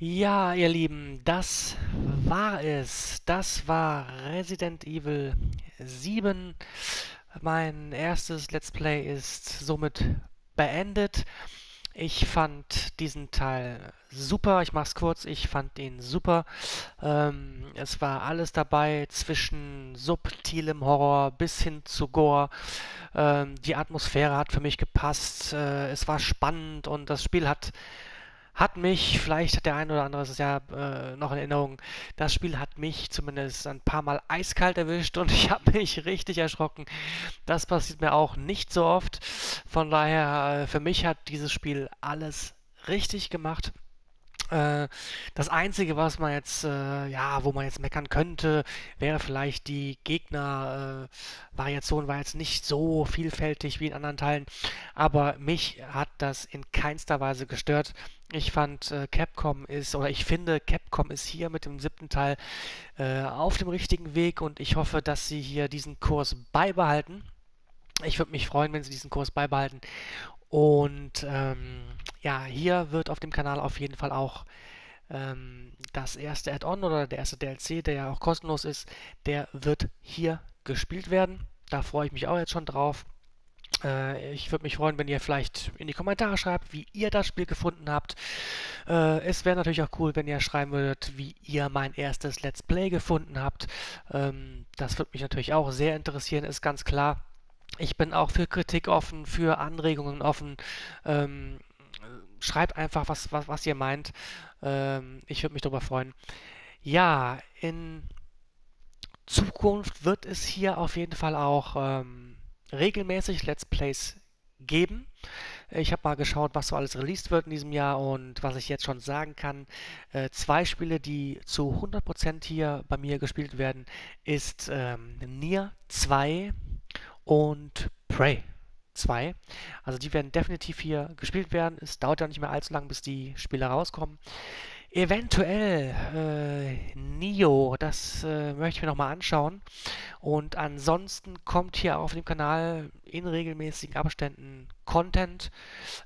Ja, ihr Lieben, das war es. Das war Resident Evil 7. Mein erstes Let's Play ist somit beendet. Ich fand diesen Teil super. Ich mach's kurz. Ich fand ihn super. Ähm, es war alles dabei, zwischen subtilem Horror bis hin zu Gore. Ähm, die Atmosphäre hat für mich gepasst. Äh, es war spannend und das Spiel hat hat mich, vielleicht hat der ein oder andere es ja äh, noch in Erinnerung, das Spiel hat mich zumindest ein paar Mal eiskalt erwischt und ich habe mich richtig erschrocken. Das passiert mir auch nicht so oft. Von daher, äh, für mich hat dieses Spiel alles richtig gemacht. Äh, das Einzige, was man jetzt, äh, ja, wo man jetzt meckern könnte, wäre vielleicht die Gegner-Variation äh, war jetzt nicht so vielfältig wie in anderen Teilen, aber mich hat das in keinster Weise gestört. Ich fand äh, Capcom ist, oder ich finde, Capcom ist hier mit dem siebten Teil äh, auf dem richtigen Weg und ich hoffe, dass sie hier diesen Kurs beibehalten. Ich würde mich freuen, wenn sie diesen Kurs beibehalten und ähm, ja, hier wird auf dem Kanal auf jeden Fall auch ähm, das erste Add-on oder der erste DLC, der ja auch kostenlos ist, der wird hier gespielt werden. Da freue ich mich auch jetzt schon drauf. Äh, ich würde mich freuen, wenn ihr vielleicht in die Kommentare schreibt, wie ihr das Spiel gefunden habt. Äh, es wäre natürlich auch cool, wenn ihr schreiben würdet, wie ihr mein erstes Let's Play gefunden habt. Ähm, das würde mich natürlich auch sehr interessieren, ist ganz klar. Ich bin auch für Kritik offen, für Anregungen offen. Ähm, schreibt einfach, was, was, was ihr meint. Ähm, ich würde mich darüber freuen. Ja, in Zukunft wird es hier auf jeden Fall auch ähm, regelmäßig Let's Plays geben. Ich habe mal geschaut, was so alles released wird in diesem Jahr und was ich jetzt schon sagen kann. Äh, zwei Spiele, die zu 100% hier bei mir gespielt werden, ist ähm, Nier 2 und Prey 2. Also die werden definitiv hier gespielt werden. Es dauert ja nicht mehr allzu lang, bis die Spiele rauskommen. Eventuell äh, Nio, das äh, möchte ich mir nochmal anschauen. Und ansonsten kommt hier auf dem Kanal in regelmäßigen Abständen Content,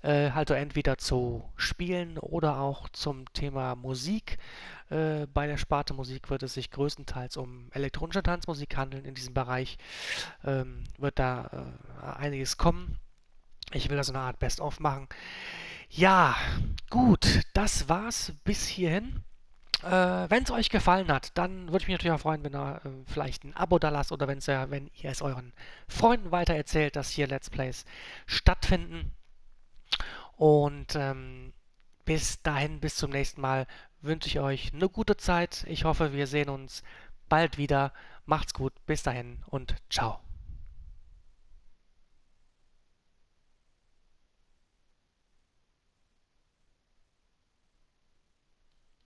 äh, also entweder zu Spielen oder auch zum Thema Musik. Äh, bei der Sparte Musik wird es sich größtenteils um elektronische Tanzmusik handeln. In diesem Bereich ähm, wird da äh, einiges kommen. Ich will da so eine Art Best-of machen. Ja, gut, das war's bis hierhin. Äh, wenn es euch gefallen hat, dann würde ich mich natürlich auch freuen, wenn ihr äh, vielleicht ein Abo da lasst oder wenn's, äh, wenn ihr es euren Freunden weitererzählt, dass hier Let's Plays stattfinden. Und ähm, bis dahin, bis zum nächsten Mal, wünsche ich euch eine gute Zeit. Ich hoffe, wir sehen uns bald wieder. Macht's gut, bis dahin und ciao.